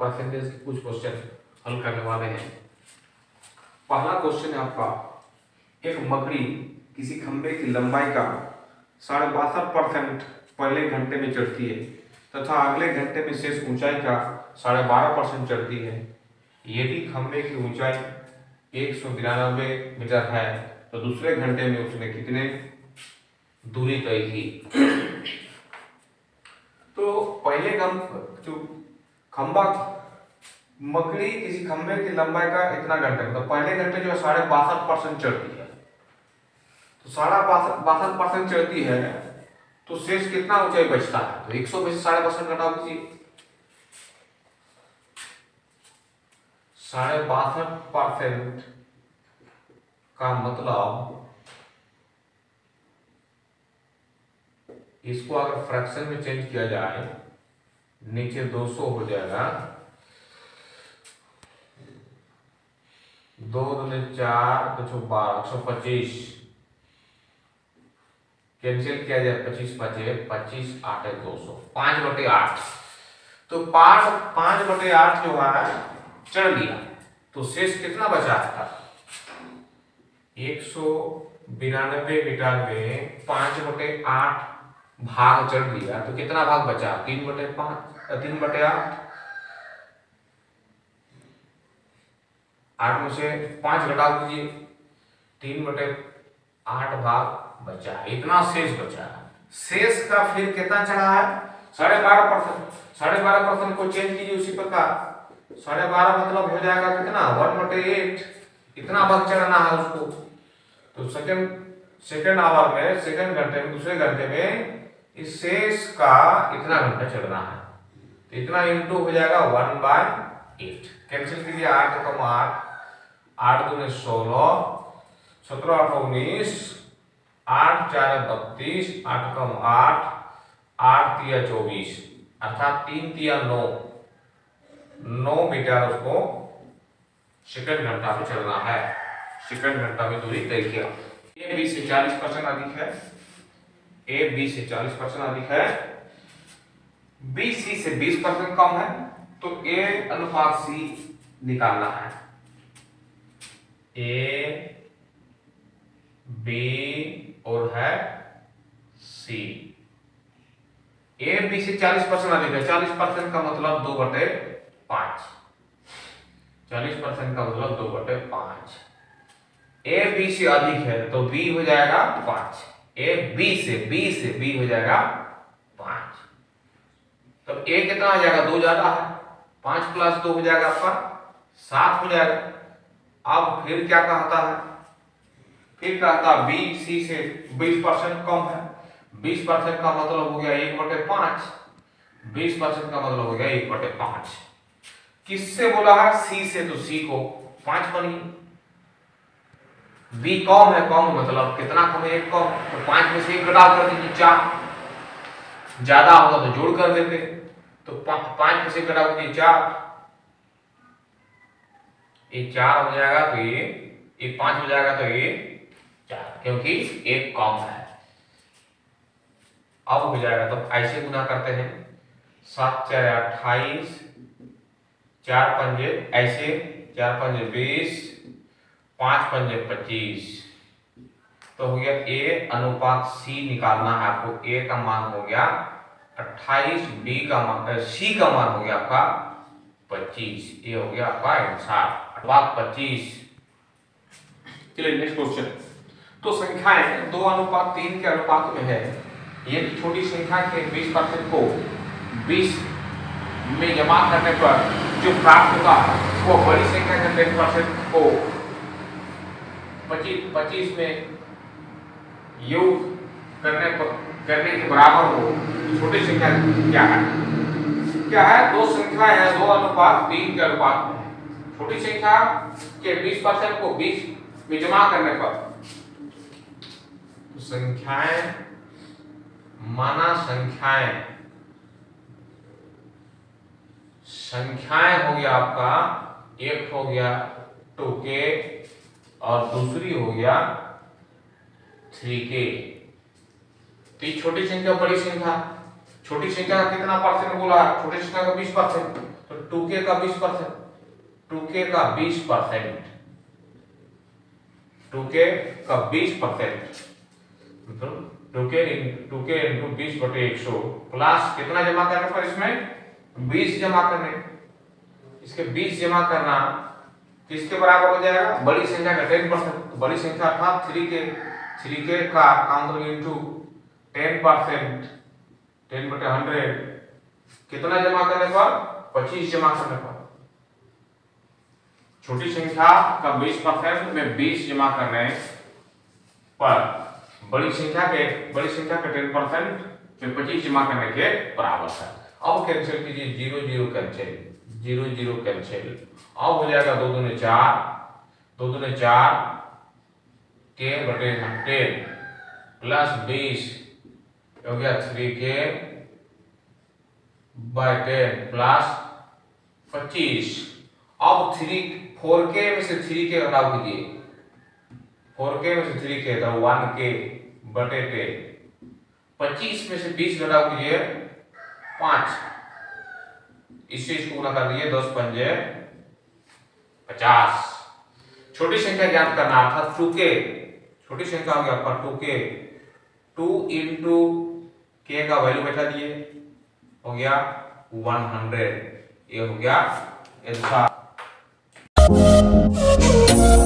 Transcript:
Percentage के कुछ question हल करने वाले हैं। पहला क्वेश्चन है आपका, एक मकड़ी किसी खंबे की लंबाई का साढ़े बासठ परसेंट पहले घंटे में चढ़ती है तथा अगले घंटे में शेष ऊंचाई का साढ़े बारह परसेंट चढ़ती है। यदि खंबे की ऊंचाई एक सौ बिरानबे मीटर है तो दूसरे घंटे में उसने कितने? दूरी तय की। तो पहले कम जो खंबा मकड़ी किसी खंबे की लंबाई का इतना घंटे मतलब पहले घंटे जो है साढ़े बासठ परसेंट चढ़ती है। तो साढ़े बासठ बासठ परसेंट चढ़ती है तो शेष कितना ऊंचाई बचता है? तो एक सौ में से साढ़े परसेंट घटाओ कीजिए साढ़े बासठ परसेंट का मतलब इसको अगर फ्रैक्शन में चेंज किया जाए, नीचे 200 हो जाएगा। दो दूने चार दो बारह, एक सौ पच्चीस। कैंसिल किया जाए, पच्चीस बचे पच्चीस आठ है दो सौ। पाँच बटे आठ। तो पाँच पाँच बटे आठ जो है, चढ़ लिया। तो शेष कितना बचा था? एक सौ बिरानबे में पाँच बटे आठ भाग चढ़ लिया। तो कितना भाग बचा? तीन बटे पाँच, तीन बटे आठ। आठ में से पाँच घटा दीजिए। तीन बटे आठ भाग बचा इतना शेष बचा शेष का फिर कितना चढ़ा है? साढ़े बारह परसेंट। साढ़े बारह परसेंट को चेंज कीजिए उसी प्रकार। साढ़े बारह मतलब हो जाएगा कितना? वन बटे एट इतना भाग चढ़ना है उसको। तो सेकंड सेकंड आवर में सेकंड घंटे में, दूसरे घंटे में इस शेष का इतना घंटा चढ़ना है। तो इतना इंटू हो जाएगा वन बाय एट कैंसिल कीजिए आठ कम आठ। आठ दूने सोलह, सत्रह आठ उन्नीस, आठ चार बत्तीस, आठ कम आठ आठ तिया चौबीस, अर्थात तीन तिया नौ। नौ मीटर उसको सेकंड घंटा में चलना है। सेकंड घंटा में दूरी तय किया। ए, बी से चालीस परसेंट अधिक है। ए, बी से चालीस परसेंट अधिक है। बी, सी से बीस परसेंट कम है। तो ए अनुपात सी निकालना है। ए बी और है सी ए बी से चालीस परसेंट अधिक है चालीस परसेंट का मतलब दो बटे पाँच। चालीस परसेंट का मतलब दो बटे पाँच। ए बी से अधिक है तो बी हो जाएगा पाँच। ए बी से बी से बी हो जाएगा पाँच। तब ए कितना हो जाएगा? दो ज़्यादा है। पाँच प्लस दो हो जाएगा आपका सात हो जाएगा। अब फिर क्या कहता है? फिर कहता बी सी से बीस परसेंट कम है। बीस परसेंट का मतलब हो गया एक बटे पाँच। बीस परसेंट का मतलब हो गया एक बटे पाँच। किससे बोला है? सी से। तो सी को पाँच बनी। बी कम है, कम मतलब कितना कम है? एक कम। तो पाँच में से एक घटा कर दीजिए चार। ज़्यादा होगा तो जोड़ कर देते। तो पाँच में से घटा दीजिए चार। ये चार हो जाएगा तो ये, एक पाँच हो जाएगा तो ये चार, क्योंकि एक कम है। अब हो जाएगा तो ऐसे गुना करते हैं। सात, चार, अट्ठाईस, चार पंजे ऐसे, चार पंजे बीस, पाँच पंजे पच्चीस। तो हो गया ए, अनुपात सी निकालना है आपको। ए का मान हो गया अट्ठाईस, बी का मान सी का मान हो गया आपका पच्चीस। ये हो गया आपका आंसर। अनुपात पच्चीस। चलिए नेक्स्ट क्वेश्चन तो संख्याएँ दो अनुपात, तीन के अनुपात में है। यदि छोटी संख्या के बीस परसेंट को बीस में जमा करने पर जो प्राप्त होगा, वो बड़ी संख्या के टेन परसेंट को पच्चीस पच्चीस में योग करने पर, करने के बराबर हो। छोटी संख्या क्या है? क्या है? दो संख्या है, दो अनुपात, तीन के अनुपात में। छोटी संख्या के बीस परसेंट को बीस में जमा करने पर। तो संख्याएँ, माना संख्याएँ। संख्याएँ हो गया आपका, एक हो गया टू के और दूसरी हो गया थ्री के तो छोटी संख्या बड़ी संख्या। छोटी संख्या का कितना परसेंट बोला? छोटी संख्या का बीस परसेंट तो टू के का बीस परसेंट। टू के का बीस परसेंट। टू के का बीस percent. Two K two K into बीस बटे एक सौ। प्लस कितना जमा करने पर इसमें? बीस जमा करने। इसके बीस जमा करना किसके बराबर हो जाएगा? बड़ी संख्या का टेन परसेंट। बड़ी संख्या था थ्री के थ्री के का counter into ten percent. Ten बटे हंड्रेड। कितना जमा करने पर? पच्चीस जमा करने पर। छोटी संख्या का बीस परसेंट में बीस जमा करने पर बड़ी संख्या के, बड़ी संख्या का टेन परसेंट में पच्चीस जमा करने के बराबर है। अब कैंसिल कीजिए, zero zero cancel zero zero cancel अब हो जाएगा दो दूने चार, दो दूने चार के बटे टेन प्लस बीस हो गया थ्री के बाय टेन प्लस पच्चीस। अब थ्री फोर के में से थ्री के घटाव कीजिए फोर के में से थ्री के तो वन के, बटे टेन पच्चीस में से बीस घटाव कीजिए पाँच। इससे इसको गुना कर दिए, दस पंजे पचास। छोटी संख्या ज्ञात करना, अर्थात टू के। छोटी संख्या हो गया आपका टू के। टू इंटू के का वैल्यू बैठा दिए। हो गया वन हंड्रेड ये हो गया आंसर Oh, oh, oh,